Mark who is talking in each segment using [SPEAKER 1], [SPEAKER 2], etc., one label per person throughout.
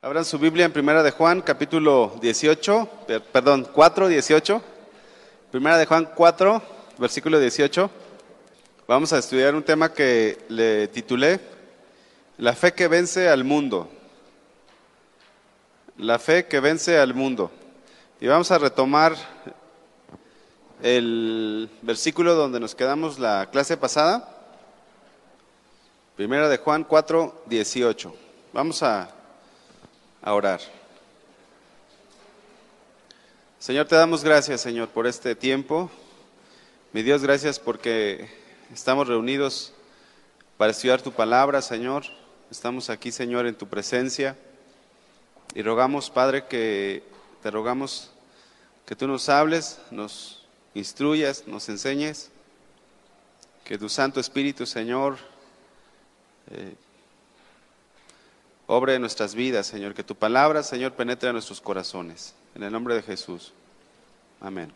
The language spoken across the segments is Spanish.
[SPEAKER 1] Abran su Biblia en Primera de Juan, capítulo 18, per- perdón, 4, 18. Primera de Juan 4, versículo 18. Vamos a estudiar un tema que le titulé La fe que vence al mundo. La fe que vence al mundo. Y vamos a retomar el versículo donde nos quedamos la clase pasada. Primera de Juan 4, 18. Vamos a orar. Señor, te damos gracias, Señor, por este tiempo. Mi Dios, gracias porque estamos reunidos para estudiar tu palabra, Señor. Estamos aquí, Señor, en tu presencia. Y rogamos, Padre, que te rogamos que tú nos hables, nos instruyas, nos enseñes. Que tu Santo Espíritu, Señor, eh, obre en nuestras vidas, Señor. Que tu palabra, Señor, penetre en nuestros corazones. En el nombre de Jesús. Amén.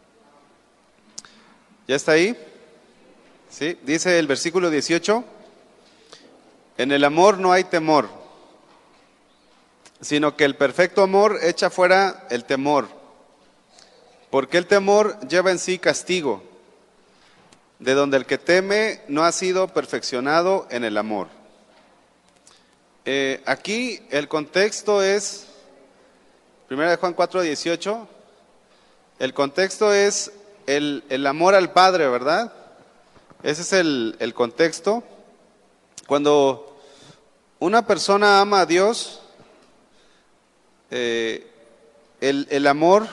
[SPEAKER 1] ¿Ya está ahí? ¿Sí? Dice el versículo 18. En el amor no hay temor, sino que el perfecto amor echa fuera el temor. Porque el temor lleva en sí castigo, de donde el que teme no ha sido perfeccionado en el amor. Eh, aquí el contexto es, primera de Juan 4, 18, el contexto es el, el amor al Padre, ¿verdad? Ese es el, el contexto. Cuando una persona ama a Dios, eh, el, el amor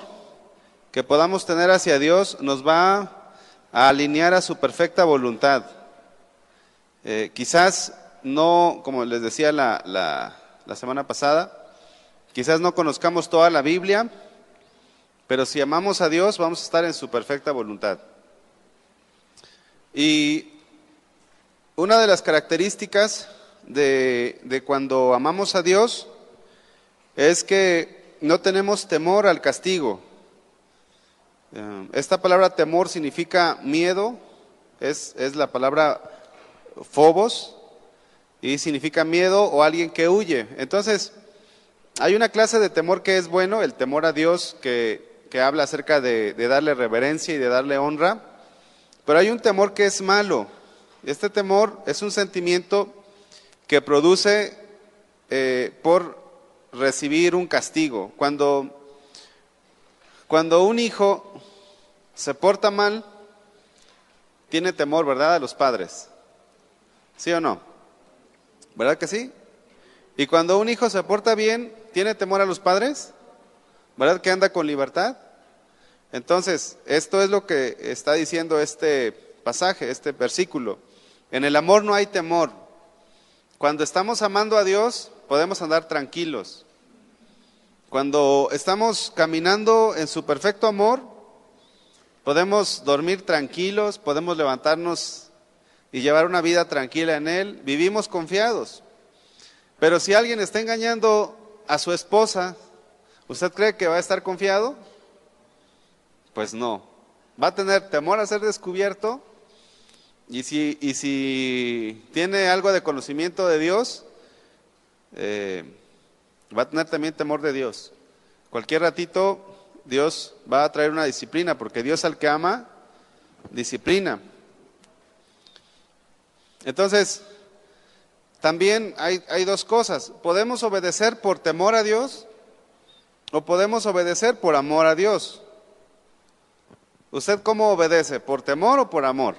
[SPEAKER 1] que podamos tener hacia Dios nos va a alinear a su perfecta voluntad. Eh, quizás no, como les decía la, la, semana pasada, quizás no conozcamos toda la Biblia, pero si amamos a Dios vamos a estar en su perfecta voluntad. Y una de las características de, de cuando amamos a Dios es que no tenemos temor al castigo. Eh, Esta palabra temor significa miedo, es, es la palabra phobos, y significa miedo o alguien que huye. Entonces, hay una clase de temor que es bueno, el temor a Dios, que, que habla acerca de, darle reverencia y de darle honra, pero hay un temor que es malo. Este temor es un sentimiento que produce eh, por recibir un castigo. Cuando, cuando un hijo se porta mal, tiene temor, ¿verdad?, a los padres. ¿Sí o no? ¿Verdad que sí? Y cuando un hijo se porta bien, ¿tiene temor a los padres? ¿Verdad que anda con libertad? Entonces, esto es lo que está diciendo este pasaje, este versículo. En el amor no hay temor. Cuando estamos amando a Dios, podemos andar tranquilos. Cuando estamos caminando en su perfecto amor, podemos dormir tranquilos, podemos levantarnos y llevar una vida tranquila en Él, vivimos confiados. Pero si alguien está engañando a su esposa, ¿usted cree que va a estar confiado? Pues no. Va a tener temor a ser descubierto y si, y si tiene algo de conocimiento de Dios, eh, va a tener también temor de Dios. Cualquier ratito Dios va a traer una disciplina, porque Dios al que ama, disciplina. Entonces, también hay, hay, dos cosas. Podemos obedecer por temor a Dios o podemos obedecer por amor a Dios. ¿Usted cómo obedece? ¿Por temor o por amor?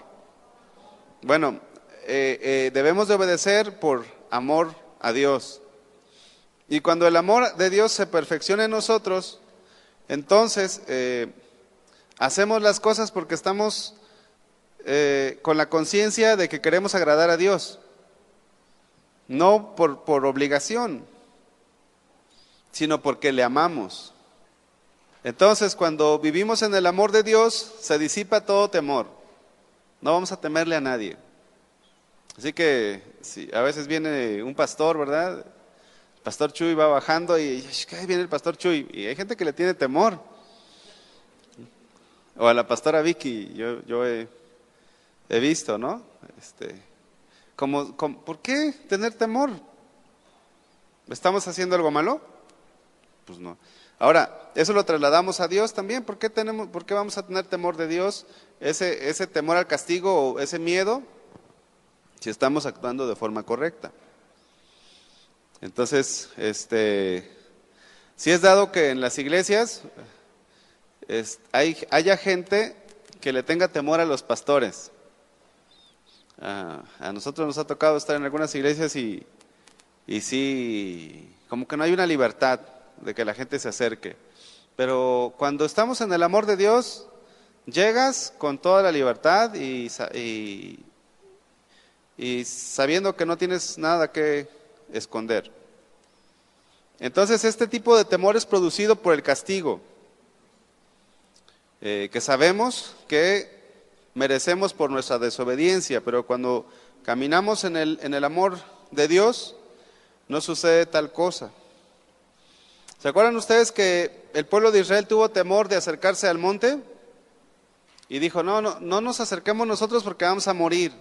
[SPEAKER 1] Bueno, eh, eh, debemos de obedecer por amor a Dios. Y cuando el amor de Dios se perfecciona en nosotros, entonces eh, hacemos las cosas porque estamos eh, con la conciencia de que queremos agradar a Dios, no por, por obligación, sino porque le amamos. Entonces, cuando vivimos en el amor de Dios, se disipa todo temor. No vamos a temerle a nadie. Así que si a veces viene un pastor, ¿verdad? El pastor Chuy va bajando y viene el pastor Chuy. Y hay gente que le tiene temor. O a la pastora Vicky, yo, yo he, he visto, ¿no? Este, como, como, ¿Por qué tener temor? ¿Estamos haciendo algo malo? pues no. Ahora, eso lo trasladamos a Dios también. ¿Por qué, tenemos, por qué vamos a tener temor de Dios? Ese, ese temor al castigo o ese miedo, si estamos actuando de forma correcta. Entonces, este, si es dado que en las iglesias hay, haya gente que le tenga temor a los pastores. Ah, a nosotros nos ha tocado estar en algunas iglesias y, y sí, como que no hay una libertad de que la gente se acerque. Pero cuando estamos en el amor de Dios, llegas con toda la libertad y, y, sabiendo que no tienes nada que esconder. Entonces este tipo de temor es producido por el castigo, eh, que sabemos que merecemos por nuestra desobediencia, pero cuando caminamos en el, en el amor de Dios, no sucede tal cosa. ¿Se acuerdan ustedes que el pueblo de Israel tuvo temor de acercarse al monte? Y dijo, no, no, no nos acerquemos nosotros porque vamos a morir.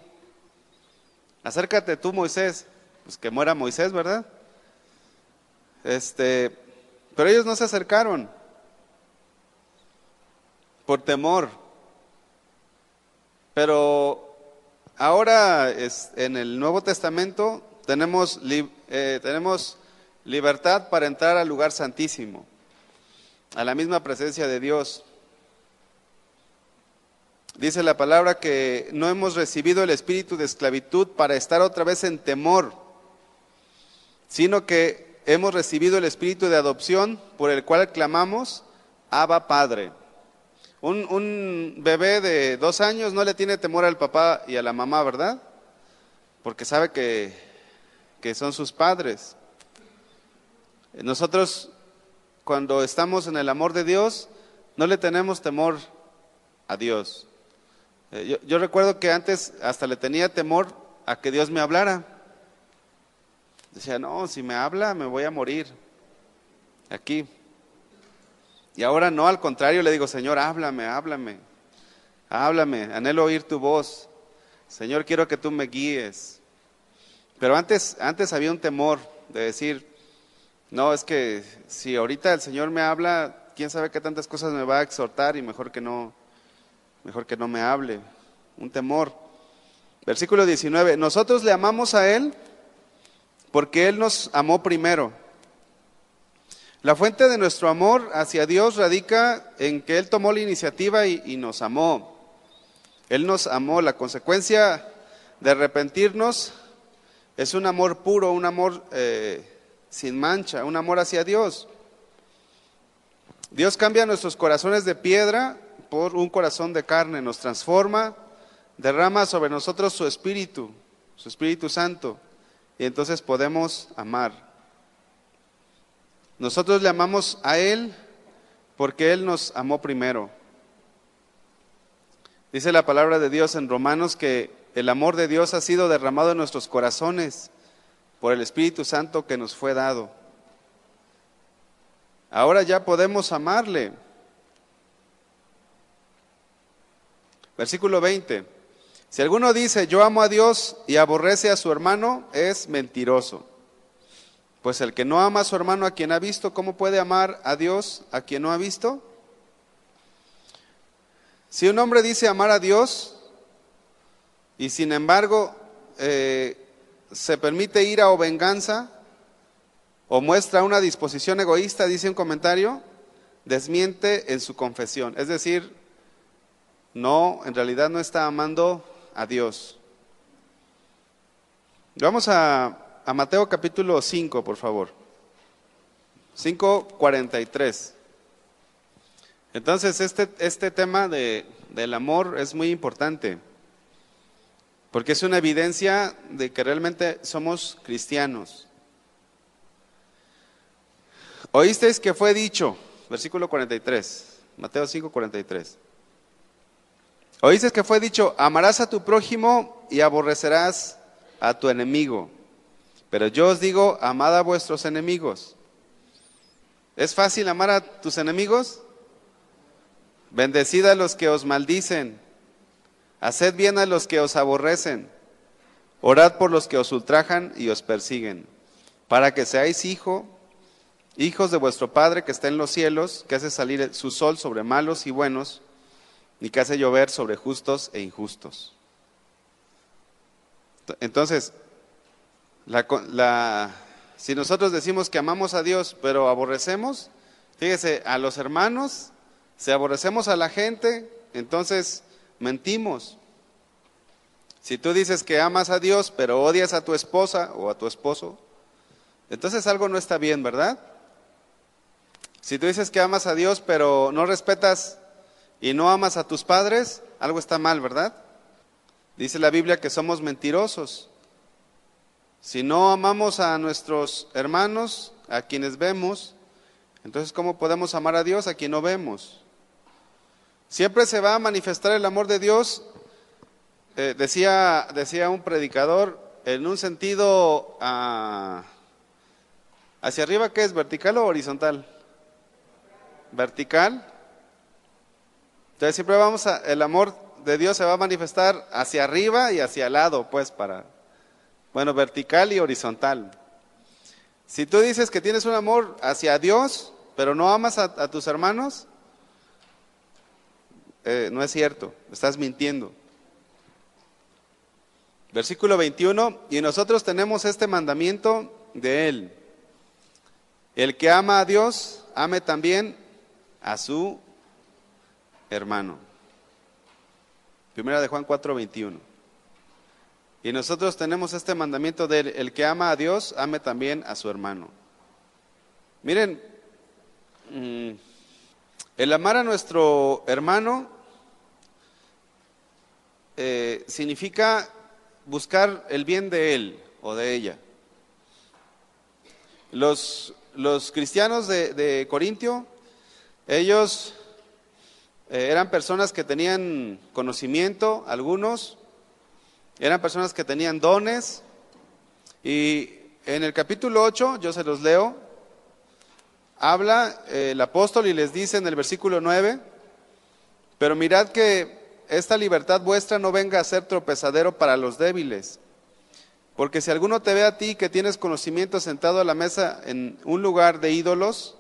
[SPEAKER 1] Acércate tú, Moisés. Pues que muera Moisés, ¿verdad? Este, pero ellos no se acercaron por temor. Pero ahora en el Nuevo Testamento tenemos, eh, tenemos libertad para entrar al lugar santísimo, a la misma presencia de Dios. Dice la palabra que no hemos recibido el espíritu de esclavitud para estar otra vez en temor, sino que hemos recibido el espíritu de adopción por el cual clamamos, Abba Padre. Un, un, bebé de dos años no le tiene temor al papá y a la mamá, ¿verdad? Porque sabe que, que son sus padres. Nosotros, cuando estamos en el amor de Dios, no le tenemos temor a Dios. Eh, yo, recuerdo que antes hasta le tenía temor a que Dios me hablara. Decía, no, si me habla me voy a morir aquí. Y ahora no, al contrario, le digo, Señor, háblame, háblame, háblame, anhelo oír tu voz. Señor, quiero que tú me guíes. Pero antes, antes había un temor de decir, no, es que si ahorita el Señor me habla, quién sabe qué tantas cosas me va a exhortar y mejor que no, mejor que no me hable. Un temor. Versículo 19, nosotros le amamos a Él porque Él nos amó primero. La fuente de nuestro amor hacia Dios radica en que Él tomó la iniciativa y, nos amó. Él nos amó. La consecuencia de arrepentirnos es un amor puro, un amor eh, sin mancha, un amor hacia Dios. Dios cambia nuestros corazones de piedra por un corazón de carne, nos transforma, derrama sobre nosotros su espíritu, su Espíritu Santo, y entonces podemos amar. Nosotros le amamos a Él porque Él nos amó primero. Dice la palabra de Dios en Romanos que el amor de Dios ha sido derramado en nuestros corazones por el Espíritu Santo que nos fue dado. Ahora ya podemos amarle. Versículo 20. Si alguno dice, yo amo a Dios y aborrece a su hermano, es mentiroso. Pues el que no ama a su hermano a quien ha visto, ¿cómo puede amar a Dios a quien no ha visto? Si un hombre dice amar a Dios y sin embargo eh, se permite ira o venganza o muestra una disposición egoísta, dice un comentario, desmiente en su confesión. Es decir, no, en realidad no está amando a Dios. Vamos a, a Mateo capítulo 5, por favor. 5.43. Entonces, este, este tema de, del amor es muy importante. Porque es una evidencia de que realmente somos cristianos. Oísteis que fue dicho, versículo 43, Mateo 5, 43. Oísteis que fue dicho, amarás a tu prójimo y aborrecerás a tu enemigo. Pero yo os digo, amad a vuestros enemigos. ¿Es fácil amar a tus enemigos? Bendecid a los que os maldicen Haced bien a los que os aborrecen, orad por los que os ultrajan y os persiguen, para que seáis hijo hijos de vuestro Padre que está en los cielos, que hace salir su sol sobre malos y buenos, y que hace llover sobre justos e injustos. Entonces, la, si nosotros decimos que amamos a Dios, pero aborrecemos, fíjese, a los hermanos, si aborrecemos a la gente, entonces mentimos. Si tú dices que amas a Dios, pero odias a tu esposa o a tu esposo, entonces algo no está bien, ¿verdad? Si tú dices que amas a Dios, pero no respetas y no amas a tus padres, algo está mal, ¿verdad? Dice la Biblia que somos mentirosos. Si no amamos a nuestros hermanos, a quienes vemos, entonces ¿cómo podemos amar a Dios a quien no vemos? Siempre se va a manifestar el amor de Dios, eh, decía, decía un predicador, en un sentido ah, hacia arriba, ¿qué es? ¿Vertical o horizontal? Vertical. Entonces siempre vamos a, el amor de Dios se va a manifestar hacia arriba y hacia el lado, pues para, bueno, vertical y horizontal. Si tú dices que tienes un amor hacia Dios, pero no amas a, tus hermanos, eh, no es cierto, estás mintiendo. Versículo 21, y nosotros tenemos este mandamiento de Él. El que ama a Dios, ame también a su hermano. Primera de Juan 4, 21. Y nosotros tenemos este mandamiento de el que ama a Dios, ame también a su hermano. Miren, mm, el amar a nuestro hermano eh, significa buscar el bien de él o de ella. Los, los cristianos de, de Corintio ellos eh, eran personas que tenían conocimiento, algunos, eran personas que tenían dones, y en el capítulo 8, yo se los leo, habla eh, el apóstol y les dice en el versículo 9, pero mirad que esta libertad vuestra no venga a ser tropezadero para los débiles. Porque si alguno te ve a ti que tienes conocimiento sentado a la mesa en un lugar de ídolos,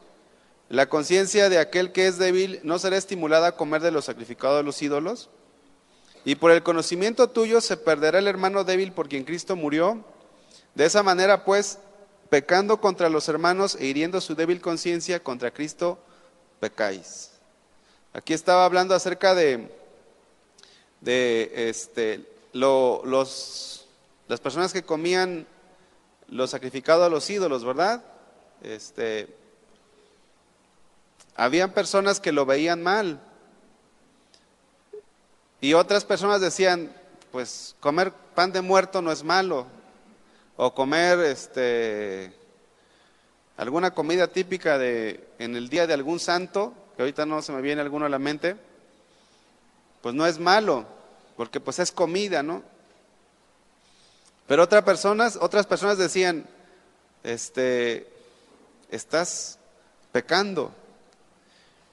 [SPEAKER 1] la conciencia de aquel que es débil no será estimulada a comer de lo sacrificado de los ídolos. Y por el conocimiento tuyo se perderá el hermano débil por quien Cristo murió. De esa manera, pues, pecando contra los hermanos e hiriendo su débil conciencia contra Cristo, pecáis. Aquí estaba hablando acerca de, de este, los, las personas que comían lo sacrificado a los ídolos, ¿verdad? Este, habían personas que lo veían mal. Y otras personas decían, pues comer pan de muerto no es malo. O comer este alguna comida típica de en el día de algún santo, que ahorita no se me viene alguno a la mente, pues no es malo, porque pues es comida, ¿no? Pero otras personas, otras personas decían, este, estás pecando.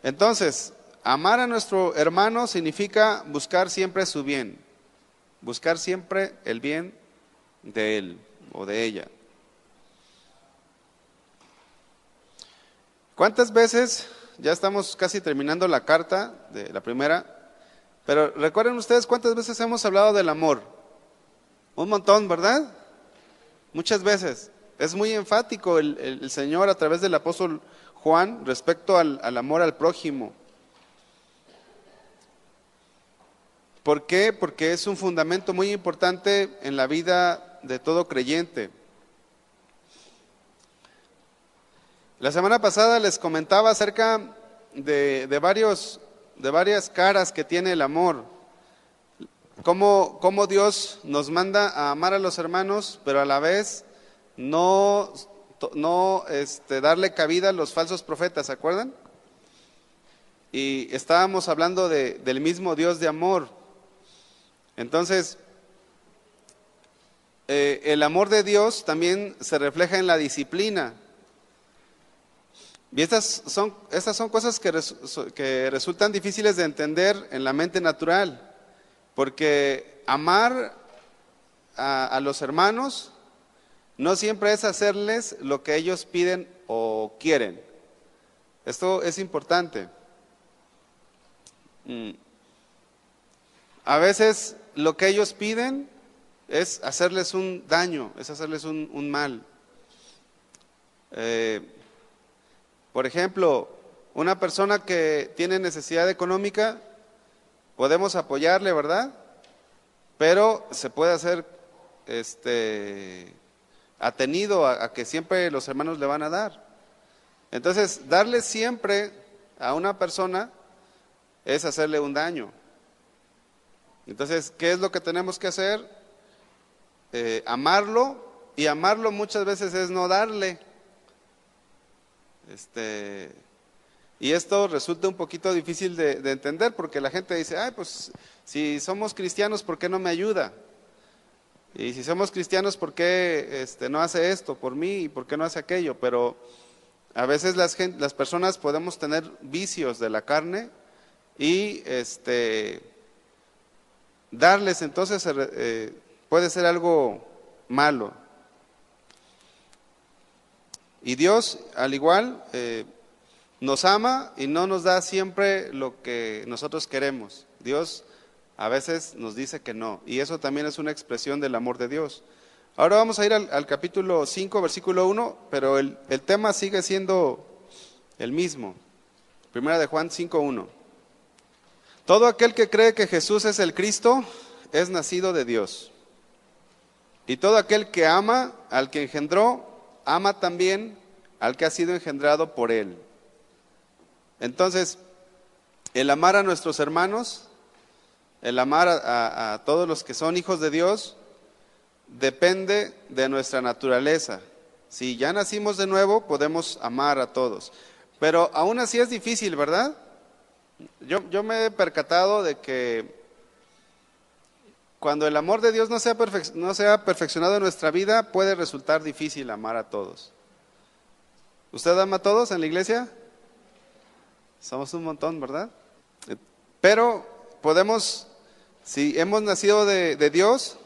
[SPEAKER 1] Entonces, amar a nuestro hermano significa buscar siempre su bien, buscar siempre el bien de él o de ella. ¿Cuántas veces, ya estamos casi terminando la carta de la primera, pero recuerden ustedes cuántas veces hemos hablado del amor? Un montón, ¿verdad? Muchas veces. Es muy enfático el, el Señor a través del apóstol Juan respecto al, amor al prójimo. ¿Por qué? Porque es un fundamento muy importante en la vida de todo creyente. La semana pasada les comentaba acerca de, varios, de varias caras que tiene el amor. Cómo, cómo, Dios nos manda a amar a los hermanos, pero a la vez no no este, darle cabida a los falsos profetas, ¿se acuerdan? Y estábamos hablando de, del mismo Dios de amor. Entonces, eh, el amor de Dios también se refleja en la disciplina. Y estas son, estas son cosas que, resultan difíciles de entender en la mente natural, porque amar a, a los hermanos no siempre es hacerles lo que ellos piden o quieren. Esto es importante. Mm. A veces lo que ellos piden es hacerles un daño, es hacerles un, mal. Eh, por ejemplo, una persona que tiene necesidad económica, podemos apoyarle, ¿verdad? Pero se puede hacer este, atenido a, que siempre los hermanos le van a dar. Entonces, darle siempre a una persona es hacerle un daño. Entonces, ¿qué es lo que tenemos que hacer? Eh, amarlo y amarlo muchas veces es no darle. Este, y esto resulta un poquito difícil de, de, entender porque la gente dice, ay, pues si somos cristianos, ¿por qué no me ayuda? Y si somos cristianos, ¿por qué este, no hace esto por mí y por qué no hace aquello? Pero a veces las, las personas podemos tener vicios de la carne y este, darles entonces eh, puede ser algo malo. Y Dios, al igual, eh, nos ama y no nos da siempre lo que nosotros queremos. Dios a veces nos dice que no. Y eso también es una expresión del amor de Dios. Ahora vamos a ir al, capítulo 5, versículo 1, pero el, el, tema sigue siendo el mismo. Primera de Juan 5, 1. Todo aquel que cree que Jesús es el Cristo es nacido de Dios. Y todo aquel que ama al que engendró, ama también al que ha sido engendrado por él. Entonces, el amar a nuestros hermanos el amar a, todos los que son hijos de Dios depende de nuestra naturaleza. Si ya nacimos de nuevo, podemos amar a todos. Pero aún así es difícil, ¿verdad? Yo, me he percatado de que cuando el amor de Dios no sea, no sea perfeccionado en nuestra vida, puede resultar difícil amar a todos. ¿Usted ama a todos en la iglesia? Somos un montón, ¿verdad? Pero podemos, si hemos nacido de, Dios,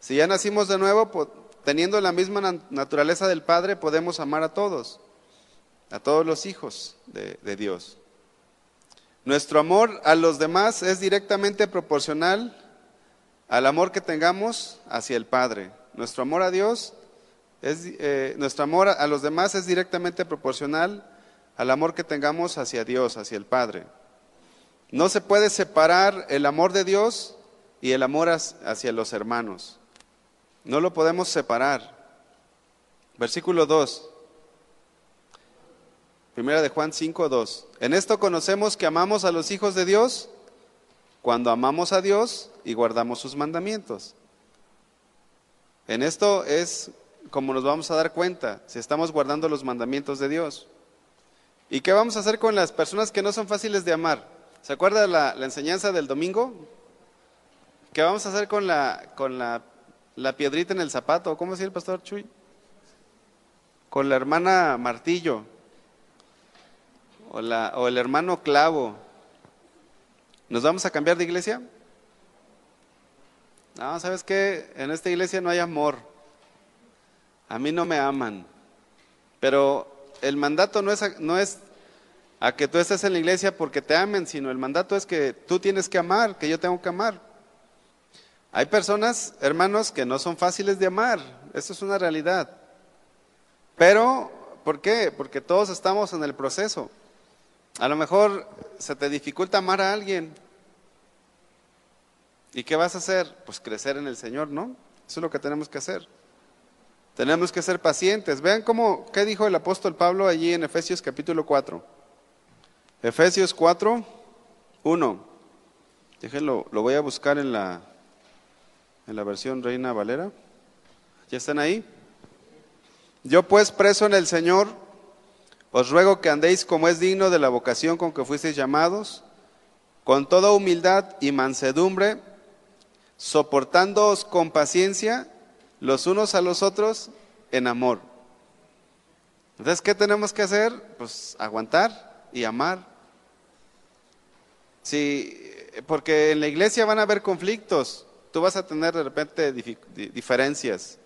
[SPEAKER 1] si ya nacimos de nuevo, teniendo la misma naturaleza del Padre, podemos amar a todos, a todos los hijos de Dios. Nuestro amor a los demás es directamente proporcional al amor que tengamos hacia el Padre. Nuestro amor a Dios es, eh, nuestro amor a los demás es directamente proporcional al amor que tengamos hacia Dios, hacia el Padre. No se puede separar el amor de Dios y el amor hacia los hermanos. No lo podemos separar. Versículo 2. Primera de Juan 5, 2. En esto conocemos que amamos a los hijos de Dios cuando amamos a Dios y guardamos sus mandamientos. En esto es como nos vamos a dar cuenta si estamos guardando los mandamientos de Dios. ¿Y qué vamos a hacer con las personas que no son fáciles de amar? ¿Se acuerda la, enseñanza del domingo? ¿Qué vamos a hacer con la, con la, la piedrita en el zapato? ¿Cómo decía el pastor Chuy? Con la hermana martillo. O, el hermano clavo. ¿Nos vamos a cambiar de iglesia? No, ¿sabes qué? En esta iglesia no hay amor. A mí no me aman. Pero el mandato no es, no es a que tú estés en la iglesia porque te amen, sino el mandato es que tú tienes que amar, que yo tengo que amar. Hay personas, hermanos, que no son fáciles de amar, eso es una realidad. Pero, ¿por qué? Porque todos estamos en el proceso. A lo mejor se te dificulta amar a alguien. ¿Y qué vas a hacer? Pues crecer en el Señor, ¿no? Eso es lo que tenemos que hacer. Tenemos que ser pacientes. Vean cómo, qué dijo el apóstol Pablo allí en Efesios capítulo 4. Efesios 4, 1. Déjenlo, lo voy a buscar en la, en la versión Reina Valera. ¿Ya están ahí? Yo pues preso en el Señor, os ruego que andéis como es digno de la vocación con que fuisteis llamados, con toda humildad y mansedumbre, soportándoos con paciencia los unos a los otros en amor. Entonces, ¿qué tenemos que hacer? Pues aguantar y amar Sí, porque en la iglesia van a haber conflictos. Tú vas a tener de repente diferencias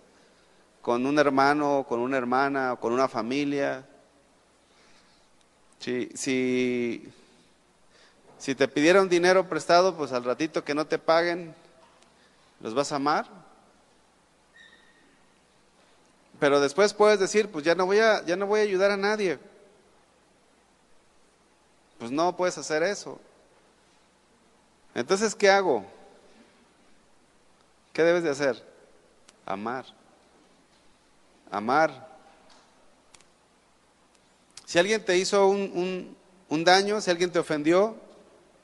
[SPEAKER 1] con un hermano, con una hermana, con una familia. Si, si, te pidieron dinero prestado, pues al ratito que no te paguen, ¿los vas a amar? Pero después puedes decir, pues ya no voy a, ya no voy a ayudar a nadie. Pues no puedes hacer eso. Entonces, ¿qué hago? ¿Qué debes de hacer? Amar. Amar. Si alguien te hizo un, un, daño, si alguien te ofendió,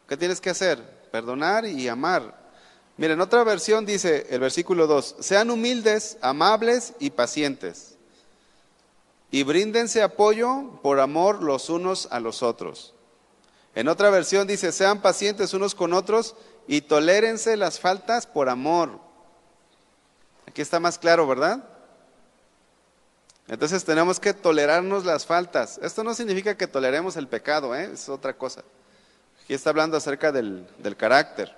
[SPEAKER 1] ¿qué tienes que hacer? Perdonar y amar. Miren, otra versión dice el versículo 2, sean humildes, amables y pacientes, y bríndense apoyo por amor los unos a los otros. En otra versión dice, sean pacientes unos con otros y tolérense las faltas por amor. Aquí está más claro, ¿verdad? Entonces tenemos que tolerarnos las faltas. Esto no significa que toleremos el pecado, ¿eh? es otra cosa. Aquí está hablando acerca del, del carácter.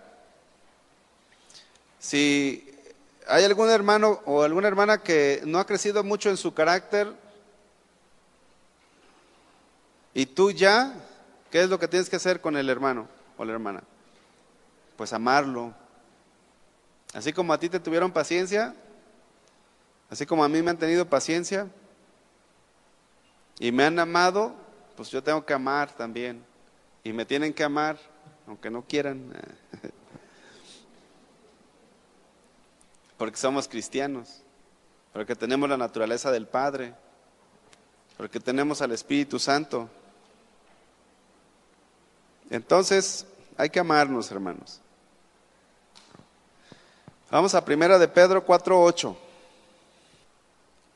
[SPEAKER 1] Si hay algún hermano o alguna hermana que no ha crecido mucho en su carácter y tú ya, ¿qué es lo que tienes que hacer con el hermano o la hermana? Pues amarlo. Así como a ti te tuvieron paciencia, Así como a mí me han tenido paciencia y me han amado, pues yo tengo que amar también. Y me tienen que amar, aunque no quieran. Porque somos cristianos, porque tenemos la naturaleza del Padre, porque tenemos al Espíritu Santo. Entonces, hay que amarnos, hermanos. Vamos a primera de Pedro 4:8.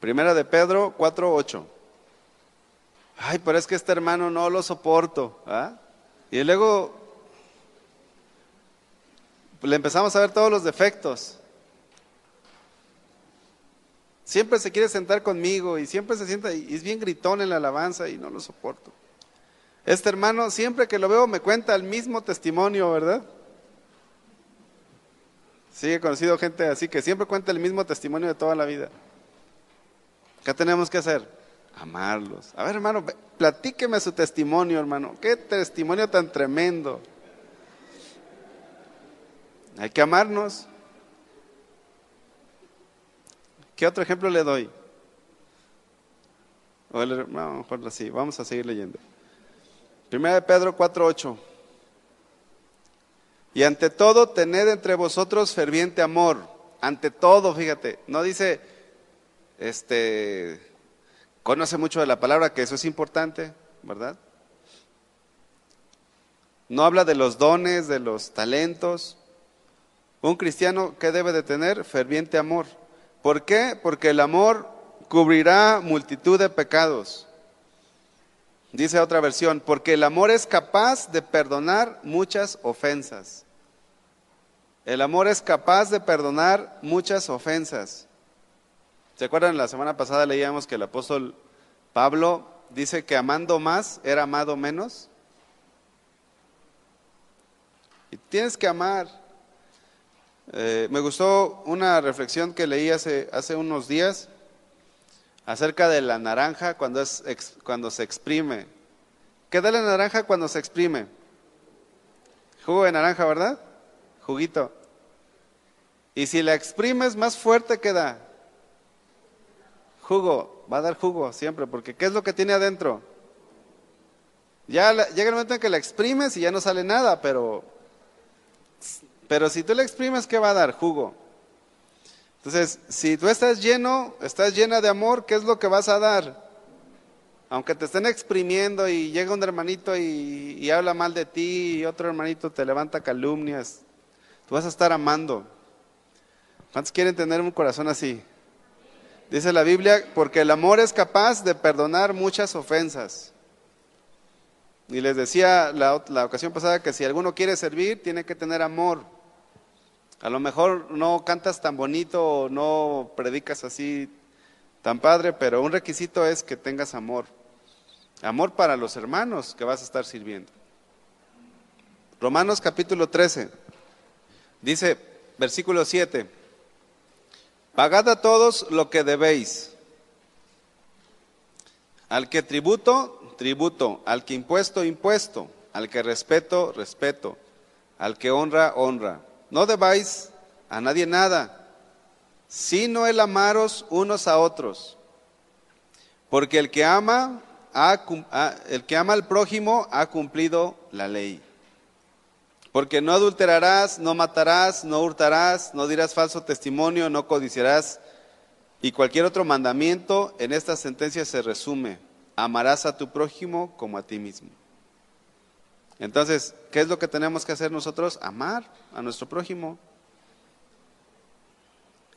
[SPEAKER 1] Primera de Pedro 4.8. Ay, pero es que este hermano no lo soporto. ¿ah? Y luego le empezamos a ver todos los defectos. Siempre se quiere sentar conmigo y siempre se sienta y es bien gritón en la alabanza y no lo soporto. Este hermano, siempre que lo veo, me cuenta el mismo testimonio, ¿verdad? Sí, he conocido gente así que siempre cuenta el mismo testimonio de toda la vida. ¿Qué tenemos que hacer? Amarlos. A ver, hermano, platíqueme su testimonio, hermano. Qué testimonio tan tremendo. Hay que amarnos. ¿Qué otro ejemplo le doy? No, mejor así. Vamos a seguir leyendo. Primera de Pedro 4:8. Y ante todo, tened entre vosotros ferviente amor. Ante todo, fíjate. No dice este, conoce mucho de la palabra, que eso es importante, ¿verdad? No habla de los dones, de los talentos. Un cristiano, ¿qué debe de tener? Ferviente amor. ¿Por qué? Porque el amor cubrirá multitud de pecados. Dice otra versión, porque el amor es capaz de perdonar muchas ofensas. El amor es capaz de perdonar muchas ofensas. ¿Se acuerdan? La semana pasada leíamos que el apóstol Pablo dice que amando más era amado menos. Y tienes que amar. Eh, me gustó una reflexión que leí hace, hace unos días acerca de la naranja cuando, es, cuando se exprime. ¿Qué da la naranja cuando se exprime? Jugo de naranja, ¿verdad? Juguito. Y si la exprimes más fuerte, ¿qué da? Jugo, va a dar jugo siempre, porque ¿qué es lo que tiene adentro? Ya llega el momento en que la exprimes y ya no sale nada, pero, pero si tú la exprimes, ¿qué va a dar? Jugo. Entonces, si tú estás lleno, estás llena de amor, ¿qué es lo que vas a dar? Aunque te estén exprimiendo y llega un hermanito y, y habla mal de ti y otro hermanito te levanta calumnias, tú vas a estar amando. ¿Cuántos quieren tener un corazón así? Dice la Biblia, porque el amor es capaz de perdonar muchas ofensas. Y les decía la, la, ocasión pasada que si alguno quiere servir, tiene que tener amor. A lo mejor no cantas tan bonito o no predicas así tan padre, pero un requisito es que tengas amor. Amor para los hermanos que vas a estar sirviendo. Romanos capítulo 13, dice, versículo 7. Pagad a todos lo que debéis. Al que tributo, tributo. Al que impuesto, impuesto. Al que respeto, respeto. Al que honra, honra. No debáis a nadie nada, sino el amaros unos a otros. Porque el que ama, el que ama al prójimo ha cumplido la ley. Porque no adulterarás, no matarás, no hurtarás, no dirás falso testimonio, no codiciarás. Y cualquier otro mandamiento en esta sentencia se resume. Amarás a tu prójimo como a ti mismo. Entonces, ¿qué es lo que tenemos que hacer nosotros? Amar a nuestro prójimo.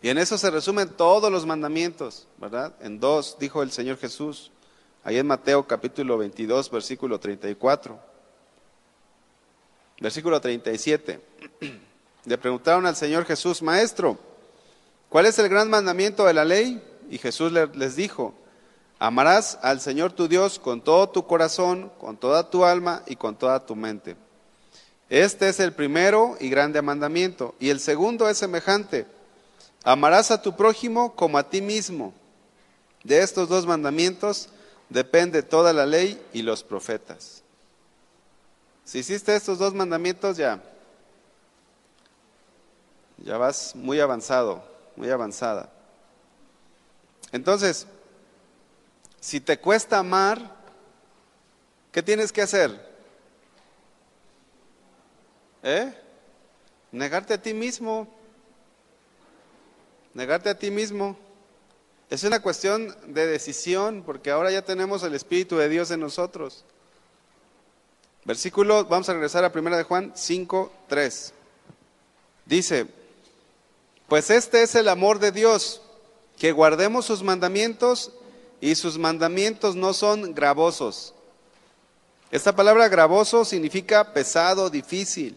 [SPEAKER 1] Y en eso se resumen todos los mandamientos, ¿verdad? En dos, dijo el Señor Jesús, ahí en Mateo capítulo 22, versículo 34. Versículo 37. Le preguntaron al Señor Jesús, Maestro, ¿cuál es el gran mandamiento de la ley? Y Jesús les dijo, amarás al Señor tu Dios con todo tu corazón, con toda tu alma y con toda tu mente. Este es el primero y grande mandamiento. Y el segundo es semejante, amarás a tu prójimo como a ti mismo. De estos dos mandamientos depende toda la ley y los profetas. Si hiciste estos dos mandamientos, ya, ya vas muy avanzado, muy avanzada. Entonces, si te cuesta amar, ¿qué tienes que hacer? ¿Eh? Negarte a ti mismo. Negarte a ti mismo. Es una cuestión de decisión, porque ahora ya tenemos el Espíritu de Dios en nosotros. Versículo, vamos a regresar a 1 de Juan 5, 3. Dice, pues este es el amor de Dios, que guardemos sus mandamientos y sus mandamientos no son gravosos. Esta palabra gravoso significa pesado, difícil.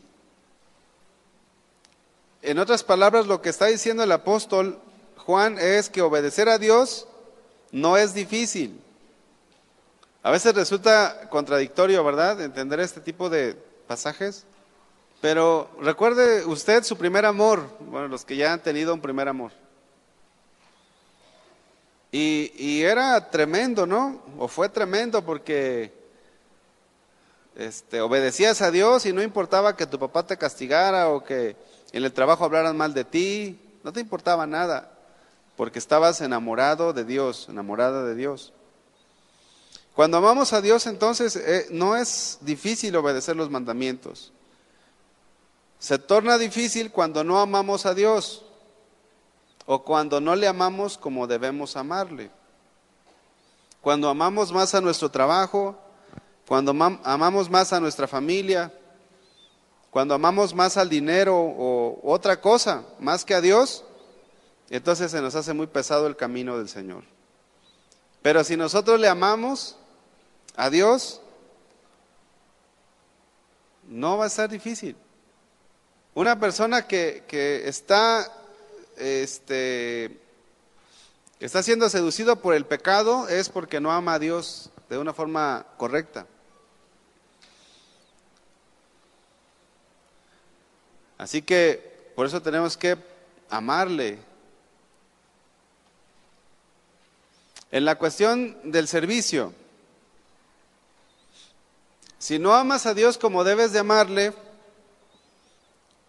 [SPEAKER 1] En otras palabras, lo que está diciendo el apóstol Juan es que obedecer a Dios no es difícil. A veces resulta contradictorio, ¿verdad?, entender este tipo de pasajes. Pero recuerde usted su primer amor, bueno, los que ya han tenido un primer amor. Y, era tremendo, ¿no? O fue tremendo porque este, obedecías a Dios y no importaba que tu papá te castigara o que en el trabajo hablaran mal de ti, no te importaba nada, porque estabas enamorado de Dios, enamorada de Dios. Cuando amamos a Dios, entonces eh, no es difícil obedecer los mandamientos. Se torna difícil cuando no amamos a Dios o cuando no le amamos como debemos amarle. Cuando amamos más a nuestro trabajo, cuando amamos más a nuestra familia, cuando amamos más al dinero o otra cosa más que a Dios, entonces se nos hace muy pesado el camino del Señor. Pero si nosotros le amamos, a Dios, no va a ser difícil. Una persona que, está, este, está siendo seducido por el pecado es porque no ama a Dios de una forma correcta. Así que por eso tenemos que amarle. En la cuestión del servicio, si no amas a Dios como debes de amarle,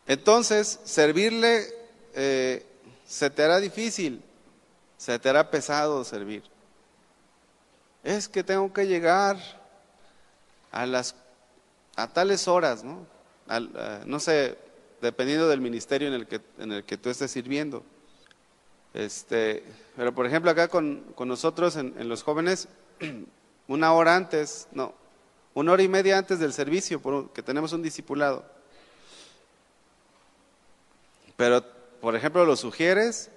[SPEAKER 1] entonces servirle eh, se te hará difícil, se te hará pesado servir. Es que tengo que llegar a las a tales horas, ¿no? no sé, dependiendo del ministerio en el que, en el que tú estés sirviendo. Este, pero por ejemplo acá con, nosotros en, en los jóvenes, una hora antes, no, una hora y media antes del servicio, que tenemos un discipulado. Pero, por ejemplo, lo sugieres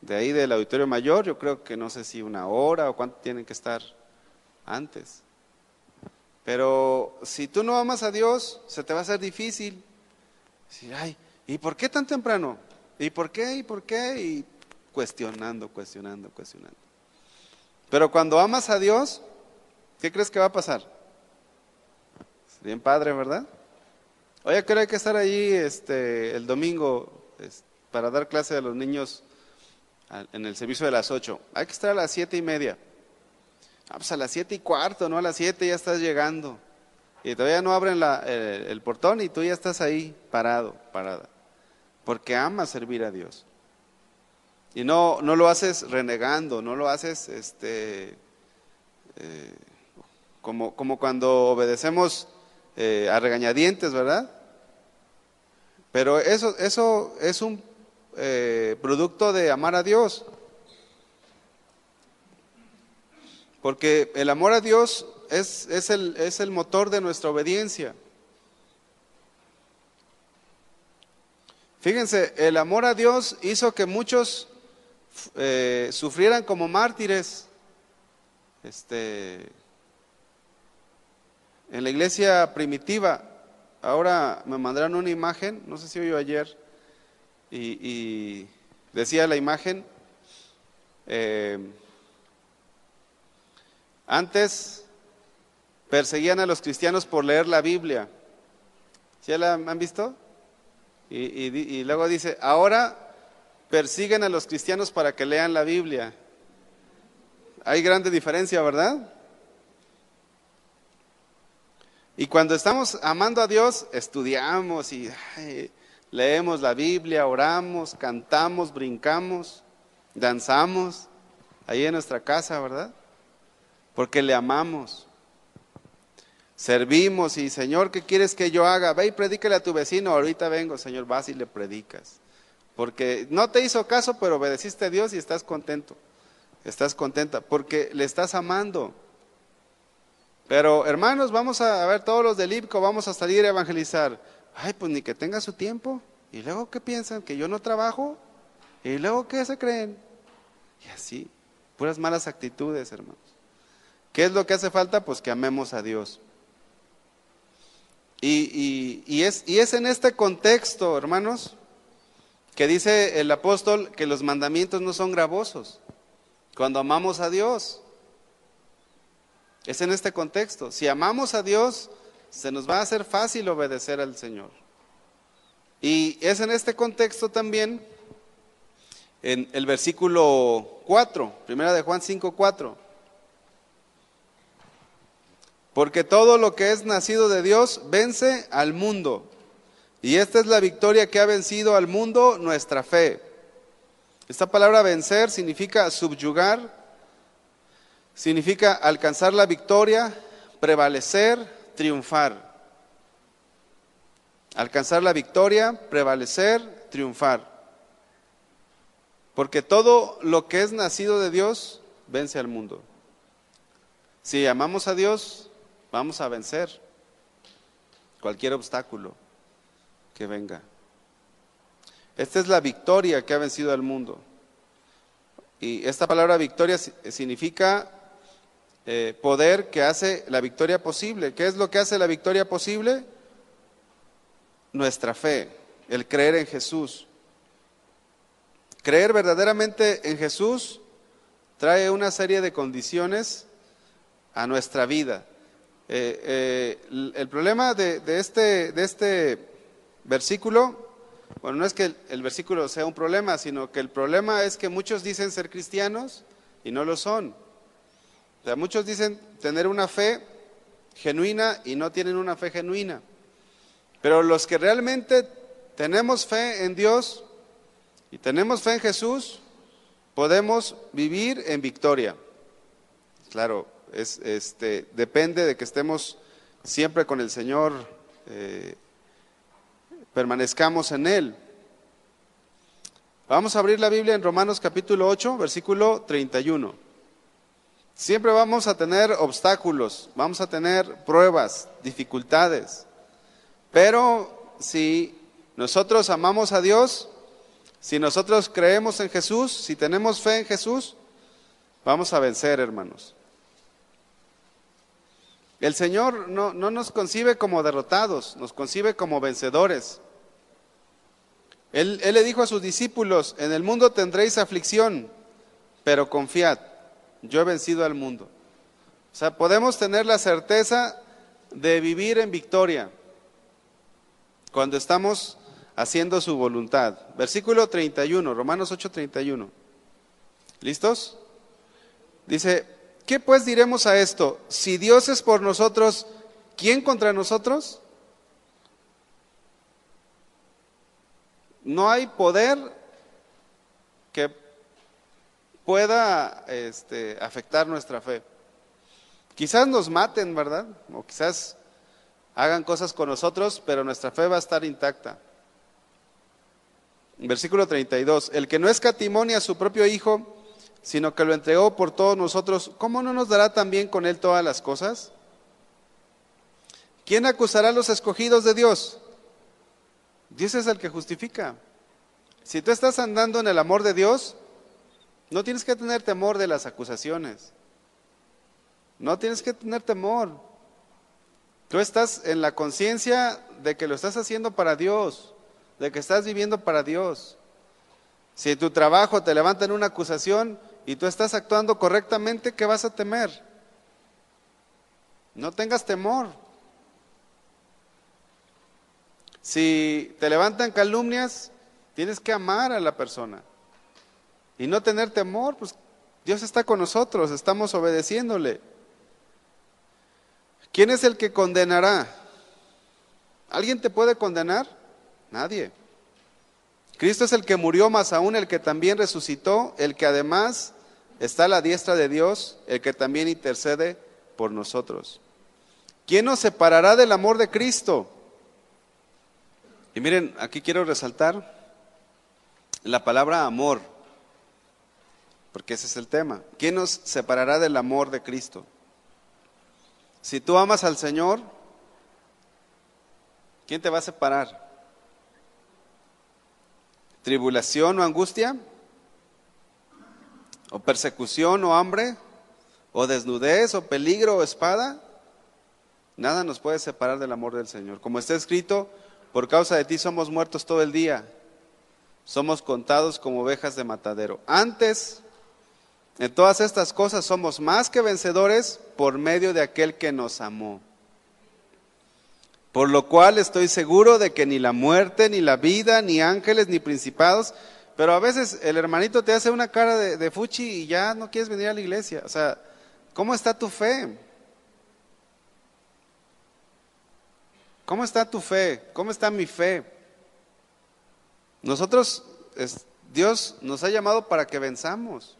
[SPEAKER 1] de ahí del auditorio mayor, yo creo que no sé si una hora o cuánto tienen que estar antes. Pero si tú no amas a Dios, se te va a hacer difícil. ay, ¿y por qué tan temprano? ¿Y por qué? ¿Y por qué? Y cuestionando, cuestionando, cuestionando. Pero cuando amas a Dios, ¿qué crees que va a pasar? Bien padre, ¿verdad? Oye, creo que hay que estar ahí este, el domingo para dar clase a los niños en el servicio de las 8. Hay que estar a las siete y media. Ah, pues a las siete y cuarto, no a las siete ya estás llegando. Y todavía no abren el, portón y tú ya estás ahí parado, parada. Porque amas servir a Dios. Y no, no lo haces renegando, no lo haces este, eh, como, como cuando obedecemos eh, a regañadientes, ¿verdad? Pero eso, eso es un eh, producto de amar a Dios. Porque el amor a Dios es, es, el, es el motor de nuestra obediencia. Fíjense, el amor a Dios hizo que muchos eh, sufrieran como mártires. Este, en la iglesia primitiva, ahora me mandaron una imagen, no sé si oyó ayer, y, decía la imagen, eh, antes perseguían a los cristianos por leer la Biblia. ¿Sí la han visto? Y, luego dice, ahora persiguen a los cristianos para que lean la Biblia. Hay grande diferencia, ¿verdad? Y cuando estamos amando a Dios, estudiamos y leemos la Biblia, oramos, cantamos, brincamos, danzamos, ahí en nuestra casa, ¿verdad? Porque le amamos. Servimos y Señor, ¿qué quieres que yo haga? Ve y predícale a tu vecino, ahorita vengo, Señor, vas y le predicas. Porque no te hizo caso, pero obedeciste a Dios y estás contento. Estás contenta porque le estás amando. Pero hermanos, vamos a, ver todos los del IPCO, vamos a salir a evangelizar. Ay, pues ni que tenga su tiempo. ¿Y luego qué piensan? ¿Que yo no trabajo? ¿Y luego qué se creen? Y así, puras malas actitudes, hermanos. ¿Qué es lo que hace falta? Pues que amemos a Dios. Y, es, y es en este contexto, hermanos, que dice el apóstol que los mandamientos no son gravosos. Cuando amamos a Dios, es en este contexto. Si amamos a Dios, se nos va a hacer fácil obedecer al Señor. Y es en este contexto también, en el versículo 4, primera de Juan 5, 4. Porque todo lo que es nacido de Dios vence al mundo. Y esta es la victoria que ha vencido al mundo, nuestra fe. Esta palabra vencer significa subyugar, significa alcanzar la victoria, prevalecer, triunfar. Alcanzar la victoria, prevalecer, triunfar. Porque todo lo que es nacido de Dios vence al mundo. Si amamos a Dios, vamos a vencer cualquier obstáculo que venga. Esta es la victoria que ha vencido al mundo. Y esta palabra victoria significa eh, poder que hace la victoria posible. ¿Qué es lo que hace la victoria posible? Nuestra fe, el creer en Jesús. Creer verdaderamente en Jesús trae una serie de condiciones a nuestra vida. Eh, eh, el problema de, este, de este versículo, bueno, no es que el, versículo sea un problema, sino que el problema es que muchos dicen ser cristianos y no lo son. O sea, muchos dicen tener una fe genuina y no tienen una fe genuina. Pero los que realmente tenemos fe en Dios y tenemos fe en Jesús, podemos vivir en victoria. Claro, es, este, depende de que estemos siempre con el Señor, eh, permanezcamos en Él. Vamos a abrir la Biblia en Romanos capítulo 8, versículo 31. Siempre vamos a tener obstáculos, vamos a tener pruebas, dificultades, pero si nosotros amamos a Dios, si nosotros creemos en Jesús, si tenemos fe en Jesús, vamos a vencer, hermanos. El Señor no, nos concibe como derrotados, nos concibe como vencedores. Él, él, le dijo a sus discípulos, en el mundo tendréis aflicción, pero confiad, yo he vencido al mundo. O sea, podemos tener la certeza de vivir en victoria cuando estamos haciendo su voluntad. Versículo 31, Romanos 8:31. ¿Listos? Dice, ¿Qué pues diremos a esto? Si Dios es por nosotros, ¿quién contra nosotros? No hay poder pueda este, afectar nuestra fe. Quizás nos maten, ¿verdad? O quizás hagan cosas con nosotros, pero nuestra fe va a estar intacta. Versículo 32. El que no escatimonia a su propio Hijo, sino que lo entregó por todos nosotros, ¿cómo no nos dará también con él todas las cosas? ¿Quién acusará a los escogidos de Dios? Dios es el que justifica. Si tú estás andando en el amor de Dios, no tienes que tener temor de las acusaciones. No tienes que tener temor. Tú estás en la conciencia de que lo estás haciendo para Dios, de que estás viviendo para Dios. Si tu trabajo te levantan una acusación, y tú estás actuando correctamente, ¿qué vas a temer? No tengas temor. Si te levantan calumnias, tienes que amar a la persona y no tener temor, pues Dios está con nosotros, estamos obedeciéndole. ¿Quién es el que condenará? ¿Alguien te puede condenar? Nadie. Cristo es el que murió, más aún el que también resucitó, el que además está a la diestra de Dios, el que también intercede por nosotros. ¿Quién nos separará del amor de Cristo? Y miren, aquí quiero resaltar la palabra amor, porque ese es el tema. ¿Quién nos separará del amor de Cristo? Si tú amas al Señor, ¿quién te va a separar? ¿Tribulación o angustia? o persecución o hambre, o desnudez o peligro o espada, nada nos puede separar del amor del Señor. Como está escrito, por causa de ti somos muertos todo el día, somos contados como ovejas de matadero. Antes, en todas estas cosas somos más que vencedores por medio de aquel que nos amó. Por lo cual estoy seguro de que ni la muerte, ni la vida, ni ángeles, ni principados, pero a veces el hermanito te hace una cara de, fuchi y ya no quieres venir a la iglesia. O sea, ¿cómo está tu fe? ¿Cómo está tu fe? ¿Cómo está mi fe? Nosotros, Dios nos ha llamado para que venzamos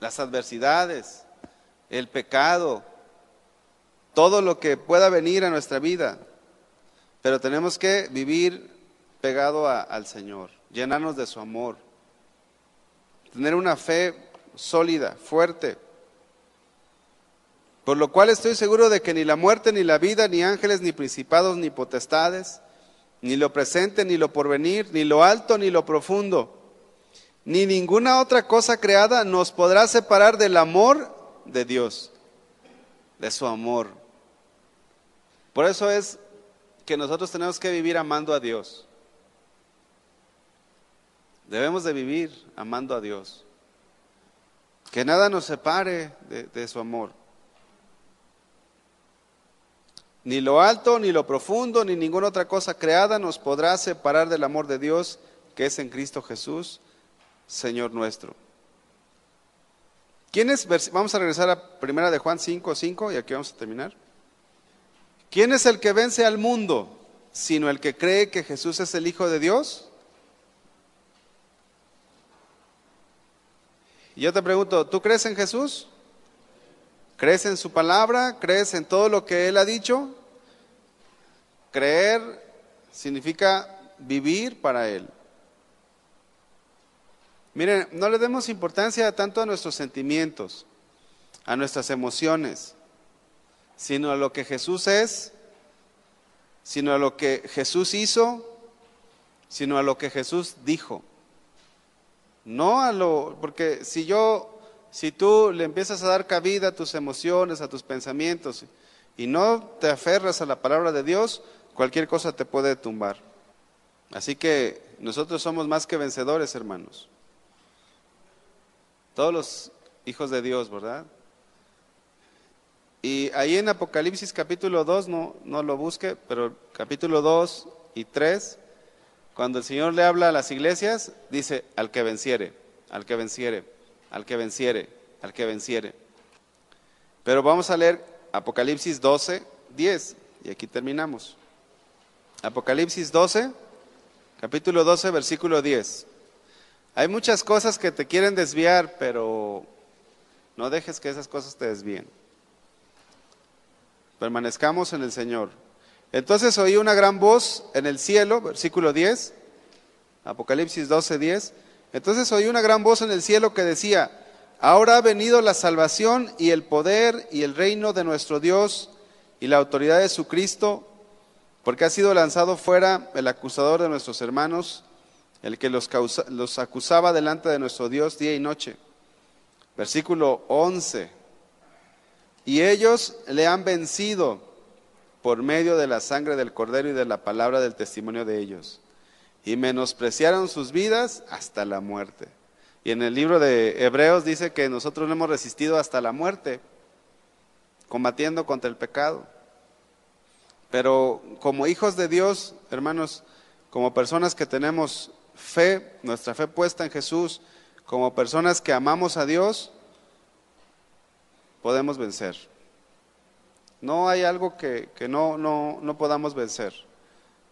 [SPEAKER 1] las adversidades, el pecado, todo lo que pueda venir a nuestra vida. Pero tenemos que vivir pegado al Señor, llenarnos de su amor, tener una fe sólida, fuerte. Por lo cual estoy seguro de que ni la muerte, ni la vida, ni ángeles, ni principados, ni potestades, ni lo presente, ni lo porvenir, ni lo alto, ni lo profundo, ni ninguna otra cosa creada nos podrá separar del amor de Dios, de su amor. Por eso es que nosotros tenemos que vivir amando a Dios. Debemos de vivir amando a Dios. Que nada nos separe de, su amor. Ni lo alto, ni lo profundo, ni ninguna otra cosa creada nos podrá separar del amor de Dios que es en Cristo Jesús, Señor nuestro. ¿Quién es? Vamos a regresar a primera de Juan 5, 5 y aquí vamos a terminar. ¿Quién es el que vence al mundo, sino el que cree que Jesús es el Hijo de Dios? Y yo te pregunto, ¿tú crees en Jesús? ¿Crees en su palabra? ¿Crees en todo lo que Él ha dicho? Creer significa vivir para Él. Miren, no le demos importancia tanto a nuestros sentimientos, a nuestras emociones, sino a lo que Jesús es, sino a lo que Jesús hizo, sino a lo que Jesús dijo. No a lo, porque si yo, si tú le empiezas a dar cabida a tus emociones, a tus pensamientos, y no te aferras a la palabra de Dios, cualquier cosa te puede tumbar. Así que nosotros somos más que vencedores, hermanos. Todos los hijos de Dios, ¿verdad? Y ahí en Apocalipsis capítulo 2, no, no lo busque, pero capítulo 2 y 3, cuando el Señor le habla a las iglesias, dice, al que venciere, al que venciere. al que venciere, al que venciere. Pero vamos a leer Apocalipsis 12, 10, y aquí terminamos. Apocalipsis 12, capítulo 12, versículo 10. Hay muchas cosas que te quieren desviar, pero no dejes que esas cosas te desvíen. Permanezcamos en el Señor. Entonces oí una gran voz en el cielo, versículo 10, Apocalipsis 12, 10. Entonces oí una gran voz en el cielo que decía, ahora ha venido la salvación y el poder y el reino de nuestro Dios y la autoridad de su Cristo, porque ha sido lanzado fuera el acusador de nuestros hermanos, el que los, los acusaba delante de nuestro Dios día y noche. Versículo 11. Y ellos le han vencido por medio de la sangre del cordero y de la palabra del testimonio de ellos. Y menospreciaron sus vidas hasta la muerte. Y en el libro de Hebreos dice que nosotros no hemos resistido hasta la muerte, combatiendo contra el pecado. Pero como hijos de Dios, hermanos, como personas que tenemos fe, nuestra fe puesta en Jesús, como personas que amamos a Dios, podemos vencer. No hay algo que, no, no, no podamos vencer.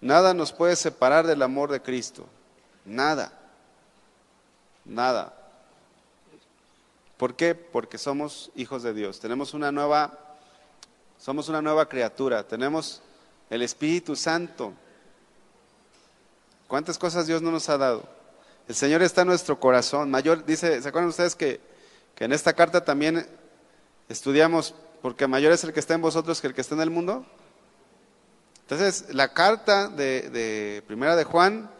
[SPEAKER 1] Nada nos puede separar del amor de Cristo. Nada. Nada. ¿Por qué? Porque somos hijos de Dios. Tenemos una nueva, somos una nueva criatura. Tenemos el Espíritu Santo. ¿Cuántas cosas Dios no nos ha dado? El Señor está en nuestro corazón. Mayor, dice, ¿se acuerdan ustedes que, que en esta carta también estudiamos porque mayor es el que está en vosotros que el que está en el mundo. Entonces, la carta de, Primera de Juan,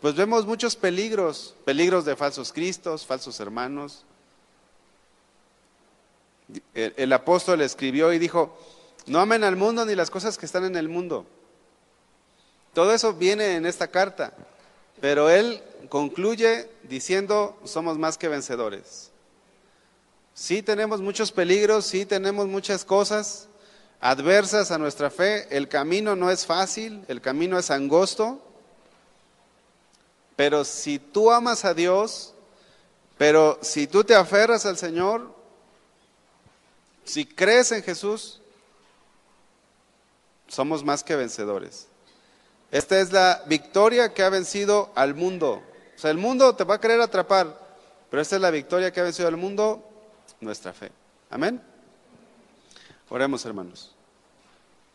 [SPEAKER 1] pues vemos muchos peligros, peligros de falsos cristos, falsos hermanos. El, el apóstol escribió y dijo, no amen al mundo ni las cosas que están en el mundo. Todo eso viene en esta carta, pero él concluye diciendo, somos más que vencedores. Sí tenemos muchos peligros, sí tenemos muchas cosas adversas a nuestra fe. El camino no es fácil, el camino es angosto. Pero si tú amas a Dios, pero si tú te aferras al Señor, si crees en Jesús, somos más que vencedores. Esta es la victoria que ha vencido al mundo. O sea, el mundo te va a querer atrapar, pero esta es la victoria que ha vencido al mundo nuestra fe. Amén. Oremos, hermanos.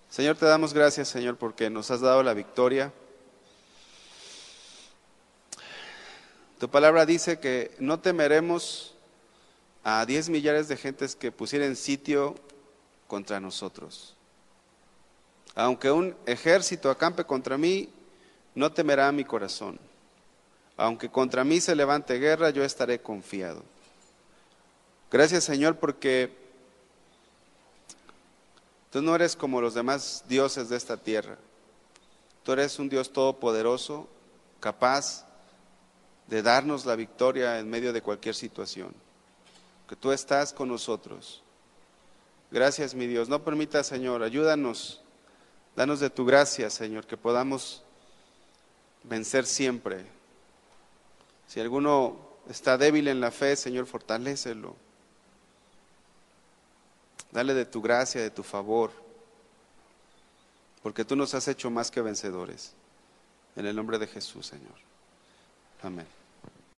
[SPEAKER 1] Señor, te damos gracias, Señor, porque nos has dado la victoria. Tu palabra dice que no temeremos a diez millares de gentes que pusieran sitio contra nosotros. Aunque un ejército acampe contra mí, no temerá mi corazón. Aunque contra mí se levante guerra, yo estaré confiado. Gracias Señor porque tú no eres como los demás dioses de esta tierra. Tú eres un Dios todopoderoso, capaz de darnos la victoria en medio de cualquier situación. Que tú estás con nosotros. Gracias mi Dios. No permita Señor, ayúdanos. Danos de tu gracia Señor, que podamos vencer siempre. Si alguno está débil en la fe, Señor, fortalécelo. Dale de tu gracia, de tu favor, porque tú nos has hecho más que vencedores. En el nombre de Jesús, Señor. Amén.